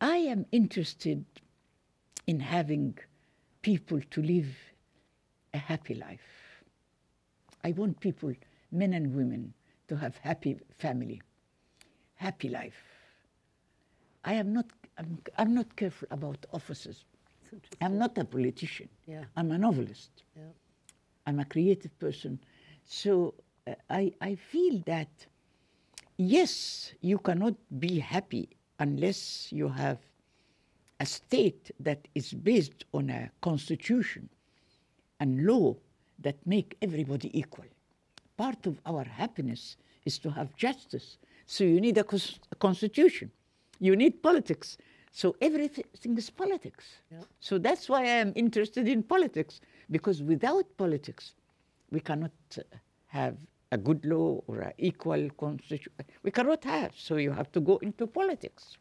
I am interested in having people to live a happy life. I want people, men and women, to have happy family, happy life. I am not, I'm, I'm not careful about offices. I'm not a politician. Yeah. I'm a novelist. Yeah. I'm a creative person. So uh, I, I feel that, yes, you cannot be happy unless you have a state that is based on a constitution and law that make everybody equal. Part of our happiness is to have justice. So you need a, cons- a constitution. You need politics. So everything is politics. Yeah. So that's why I am interested in politics, because without politics, we cannot uh, have a good law or an equal constitution. We cannot have. So you have to go into politics.